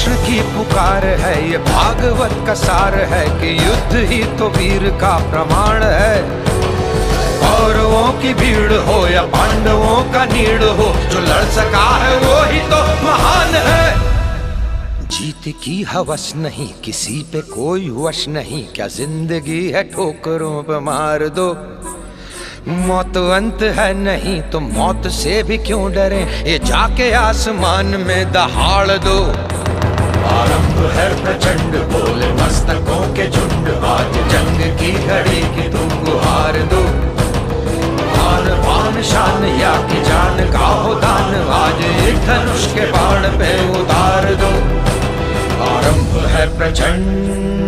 कृष्ण की पुकार है, ये भागवत का सार है कि युद्ध ही तो वीर का प्रमाण है। कौरवों की भीड़ हो या पांडवों का नीड़ हो, जो लड़ सका है वो ही तो महान है। जीत की हवस नहीं, किसी पे कोई वश नहीं, क्या ज़िंदगी है ठोकरों पे मार दो। मौत अंत है नहीं तो मौत से भी क्यों डरे, ये जाके आसमान में दहाड़ दो। आरंभ है प्रचंड, बोले मस्तकों के झुंड। आज जंग की घड़ी की तुम गुहार दो। आन पान, शान या की जान का हो दान, आज एक धनुष के बाण पे उतार दो। आरंभ है प्रचंड